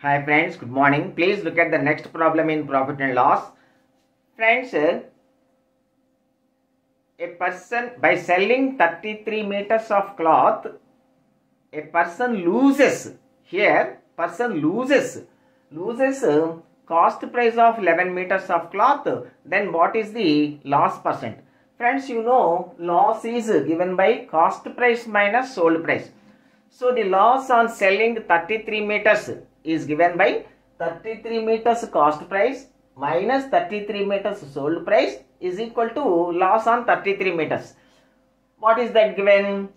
Hi friends, good morning. Please look at the next problem in profit and loss. Friends, a person by selling 33 meters of cloth, a person loses here, person loses, loses uh, cost price of 11 meters of cloth. Then what is the loss percent? Friends, you know loss is given by cost price minus sold price. So the loss on selling 33 meters is given by 33 meters cost price minus 33 meters sold price is equal to loss on 33 meters. What is that given?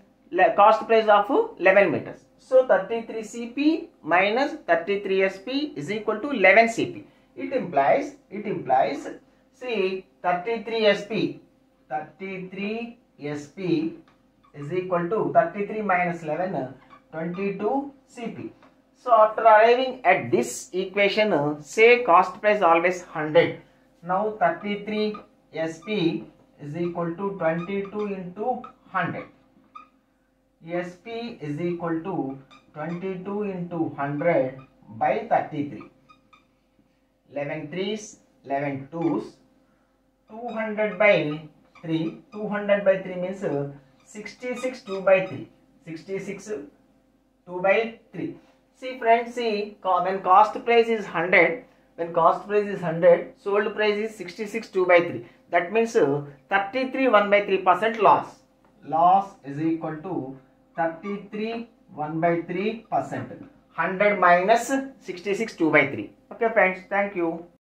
Cost price of 11 meters. So 33 CP minus 33 SP is equal to 11 CP. It implies, it implies, see 33 SP, 33 SP is equal to 33 minus 11, 22 CP. So after arriving at this equation, say cost price always 100. Now 33 SP is equal to 22 into 100. SP is equal to 22 into 100 by 33. 11 threes, 11 twos, 200 by 3. 200 by 3 means uh, 66 2 by 3. 66 uh, 2 by 3. See friends, see when cost price is 100, when cost price is 100, sold price is 66 2 by 3. That means uh, 33 1 by 3 percent loss. Loss is equal to 33 1 by 3 percent. 100 minus 66 2 by 3. Okay friends, thank you.